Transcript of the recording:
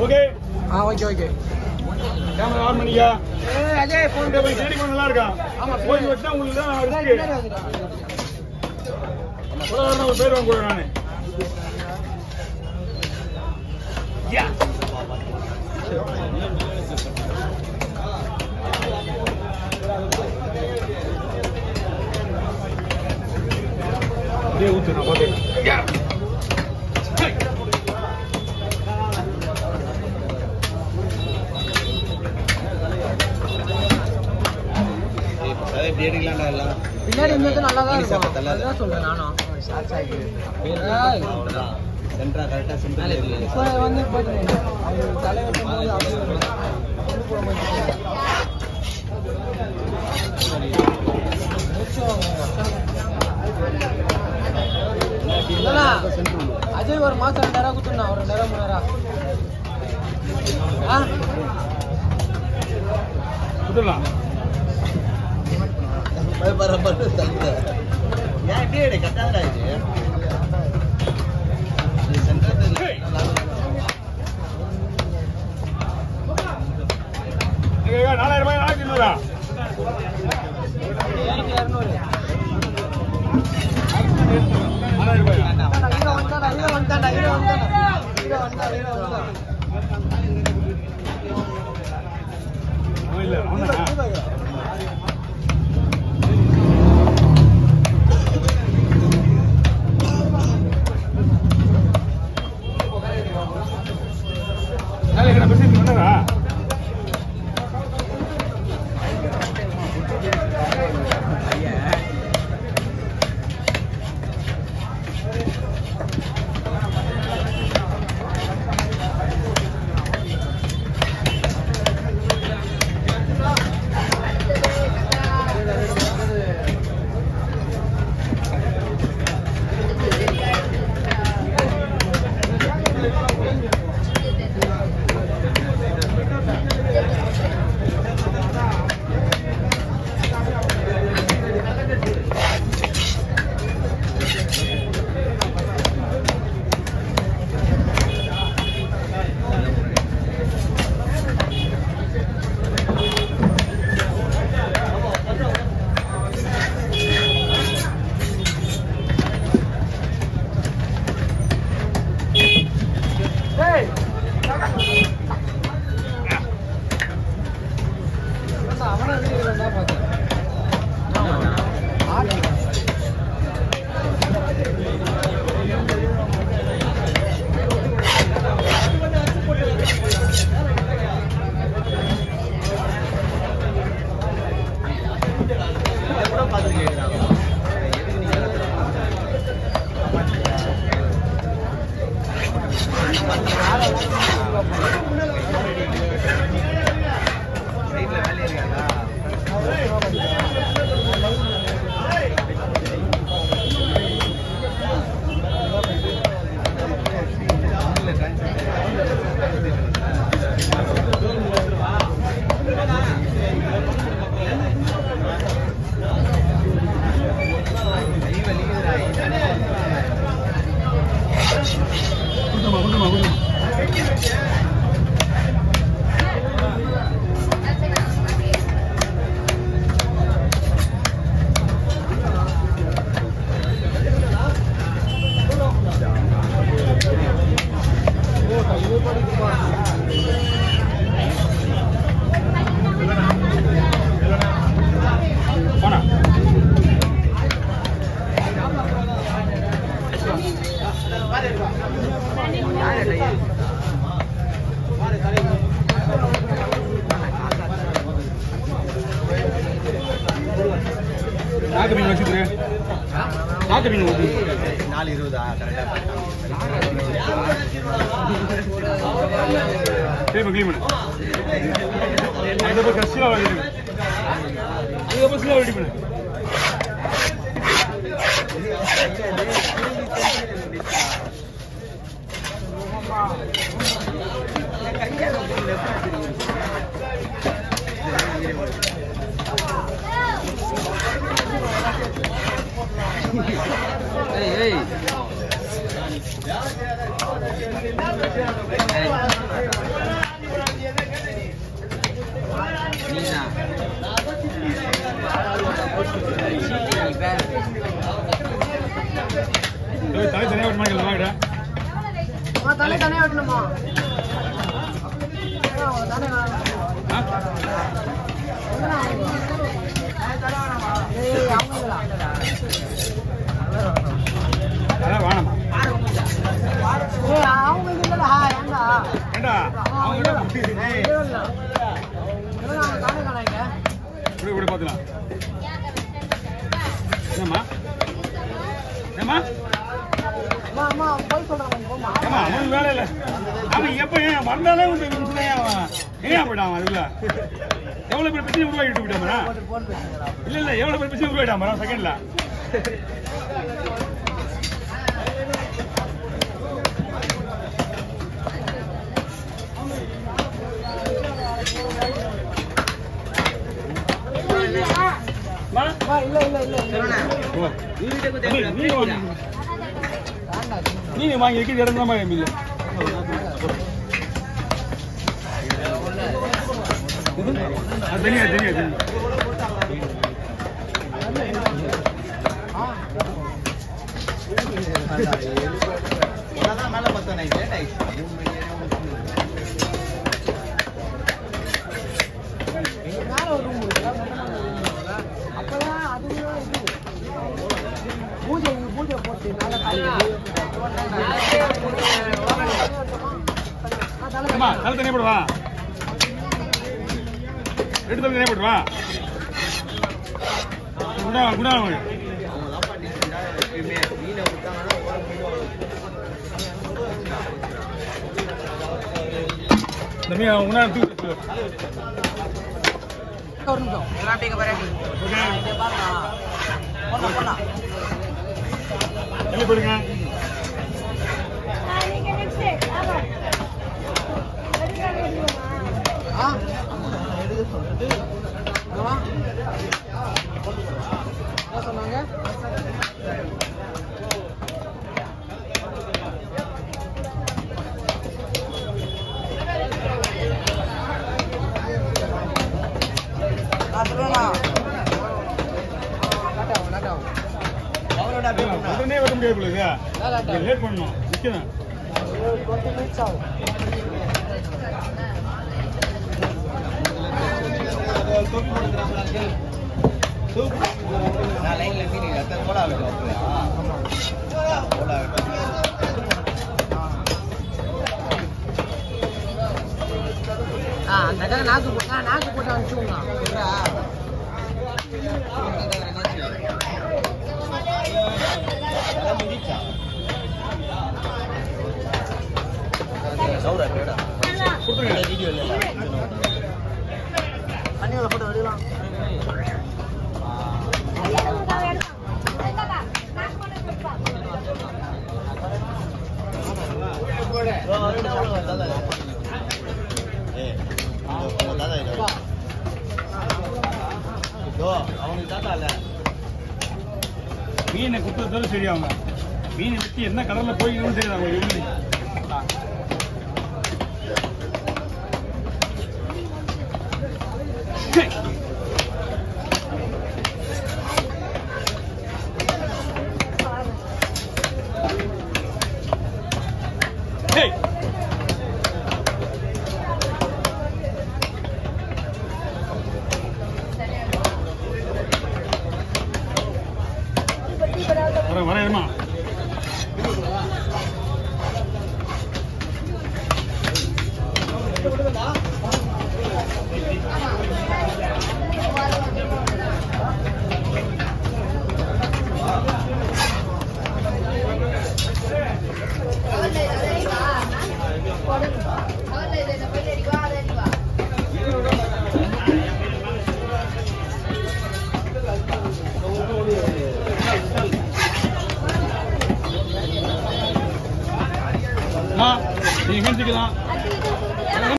Okay. Ah okay okay. Camera on பண்ணிக்க. ஏய் Ajay phone போய் தேடி போய் நல்லா இருக்கா? ஆமா. போய் வச்சா உங்களுக்கு தான் இருக்கு. உலகம் ஒரு பேர் வாங்க கூட நானு அப்படியே ஊத்து நான் பார்த்தேன் பின்னாடி இருந்தது நல்லா தான் இருக்கும். அதான் சொல்றேன் நானும். ஏய், இப்போ வந்து போயிட்டு அவர் தலைவர் போகும்போது அப்படியே கொண்டு போட மாட்டேங்குது. இல்லைண்ணா, அஜய் ஒரு மாசம் ரெண்டாயிரம் கொடுத்துருண்ணா. ஒரு ரெண்டாயிரம் மூணாயிரம் ஆ கொடுத்துடலாம் ஏய், நாக்கு மீன் ஊத்து நாலு இருபதா கரெக்டா திரும்ப க்ளீன் பண்ணு அதுக்கப்புறம் கஷ்டம் வாங்கிடுங்க அதுக்கப்புறம் ஸ்லோ ரெடி பண்ணு ஏய் ஏய் தாய் தனியாக விட்டு மாட்டீங்களா தலை தனியாக விட்டணுமா தானே இப்படி இப்படி பார்த்துலாம் என்னம்மா ஏம்மா அவனுக்கு வேலை இல்லை. அவன் எப்போ ஏன் வந்தாலே வந்து அவன்? ஏன் போயிட்டான் அவன் அதுக்குள்ள? எவ்வளோ பேர் பிரச்சனை உருவாக்கிட்டு பேசுங்கடா. இல்ல இல்ல எவ்வளவு பேர் பிரச்சனை உருவாயிட்டாமரா செகண்ட்ல இல்ல, இல்ல, இல்ல, நீ வாங்கி வேண்டாம், இது. நீங்க வாங்கி இடம் தான் மீது அது தனியா மேல நைட் ஒரு அப்பதான் அதுவும் பூஜை பூஜை போட்டு நல்லா தலை தனியா போடுவா ரெண்டு தலை தனியா போடுவா குண்டா குண்டா தூக்கு ஒரு நிமிஷம். இங்க பாருங்க. போடலாம், போடலாம். போடுங்க ஆ? இங்க வா. என்ன சொன்னாங்க ஆ, சொல்லுங்கண்ணா. லேட் ஆகும், லேட் ஆகும். அவரோட அப்படியே பண்ணா. உடனே வெட்ட முடியாது போல இது ஏன் லேட் ஆகும்? லேட் பண்ணணும் நிக்கணும் 20 minutes ஆகும். நான் லைன்ல மீன் எத்தனை போடா விட்டு அந்த நாக்கு போட்டு நாக்கு போட்டு அனுப்பிச்சுடுங்க. சௌரா பேடா கொடுத்துருங்க. வீடியோ இல்ல தண்ணியில போட்டு வெடிக்கலாம். அவனுக்கு தாத்தா இல்ல. மீனை குத்துறதோட சரி அவங்க மீனை வச்சு என்ன கடல்ல போய்க்கணும்னு தெரியாது அவங்க